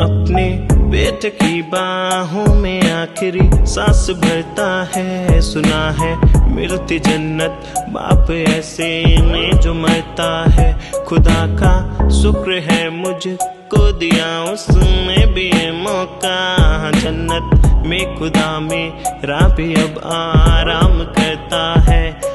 अपने पेट की बाहों में आखिरी सांस भरता है, सुना है, मिलती जन्नत, बाप ऐसे में जो मरता है। खुदा का शुक्र है मुझको दिया उसने भी ये मौका। हाँ, जन्नत में खुदा में रा भी अब आराम करता है।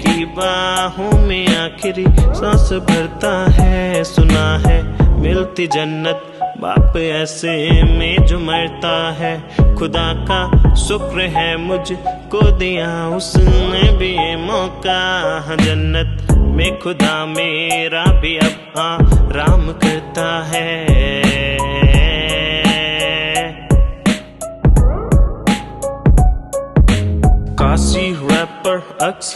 की बाहों में आखिरी सांस भरता है, सुना है, मिलती जन्नत, बाप ऐसे में जो मरता है। खुदा का शुक्र है मुझको दिया, उसने भी ये मौका। जन्नत में खुदा मेरा भी अब आराम करता है। काशी रैपर अक्स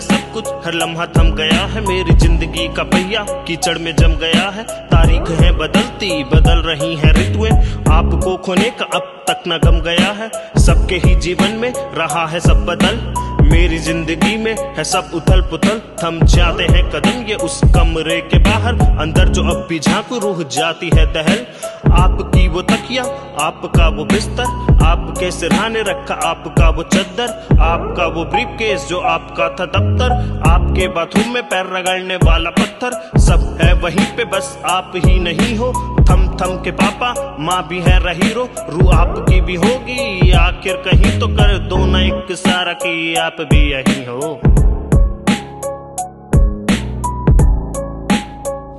है सब कुछ। हर लम्हा थम गया है मेरी ज़िंदगी का पहिया। कीचड़ में जम गया है, तारीख है बदलती, बदल रही है ऋतुएँ। आपको खोने का अब तक न गम गया है। सबके ही जीवन में रहा है सब बदल। मेरी ज़िंदगी में है सब उथल पुथल। थम जाते हैं कदम, ये उस कमरे के बाहर। अंदर जो अब भी झाँक, रूह जाती है दहल। आपकी वो तकिया आपका वो बिस्तर आपके सिरहाने रखा आपका वो चद्दर आपका वो ब्रीफ केस जो आपका था दफ्तर आपके बाथरूम में पैर रगड़ने वाला पत्थर सब है वहीं पे बस आप ही नहीं हो। थम थम के पापा माँ भी है रही रो रू आपकी भी होगी आखिर कहीं तो कर दो ना एक सारा की आप भी यही हो।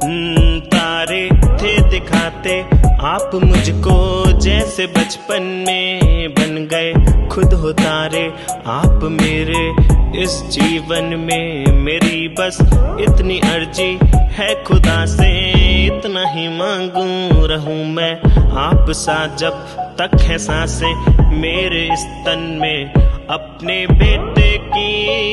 हम्म, तारे थे दिखाते आप मुझको जैसे बचपन में बन गए खुद हो तारे, आप मेरे इस जीवन में मेरी बस इतनी अर्जी है खुदा से, इतना ही मांगू रहूँ मैं। आप सा जब तक है साँसें मेरे इस तन में, अपने बेटे की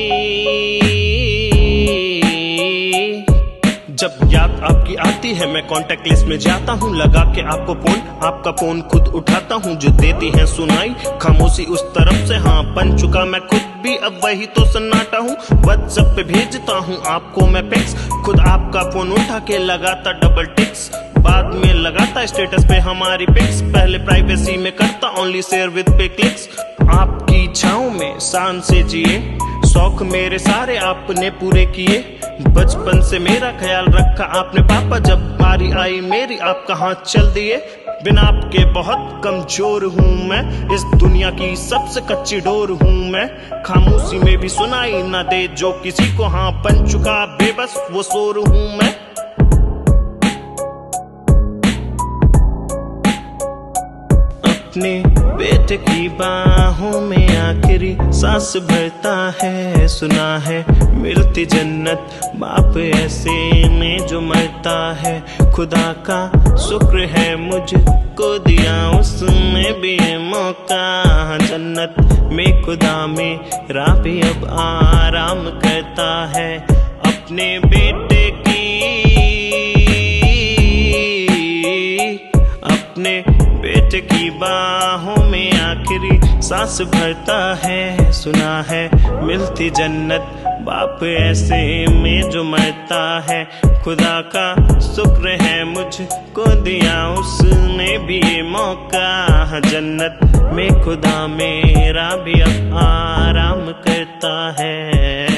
आती है मैं कांटेक्ट लिस्ट में जाता हूँ, लगा के आपको फ़ोन आपका फ़ोन खुद उठाता हूँ, जो देती है सुनाई। खामोशी उस तरफ़ से हाँ बन चुका मैं खुद भी, अब वही तो सन्नाटा हूँ। व्हाट्सएप पे भेजता हूँ आपको मैं पिक्स खुद आपका फ़ोन उठा के लगाता डबल टिक्स बाद में लगाता स्टेटस पे हमारी पिक्स पहले प्राइवेसी में करता ओनली शेयर विद पे क्लिक्स आपकी छाओ में शान से जिए। शौक मेरे सारे आपने पूरे किए। बचपन से मेरा ख्याल रखा आपने। पापा, जब बारी आई, मेरी आपका हाथ चल दिए? बिना आपके बहुत कमज़ोर हूँ मैं। इस दुनिया की सबसे कच्ची डोर हूँ मैं। खामोशी में भी सुनाई ना दे, जो किसी को हाँ बन चुका बेबस वो शोर हूँ मैं। अपने बेटे की बाहों में आखिरी सांस भरता है, सुना है, मिलती जन्नत। बाप ऐसे में जो मरता है, खुदा का शुक्र है मुझको दिया उसने भी मौका। जन्नत में खुदा मेरा भी अब आराम करता है, अपने बेटे की, अपने बेटे की बाहों में आखिरी सांस भरता है, सुना है, मिलती जन्नत। बाप ऐसे में जो मरता है, खुदा का शुक्र है मुझको दिया, उसने भी ये मौका। जन्नत में खुदा मेरा भी अब आराम करता है।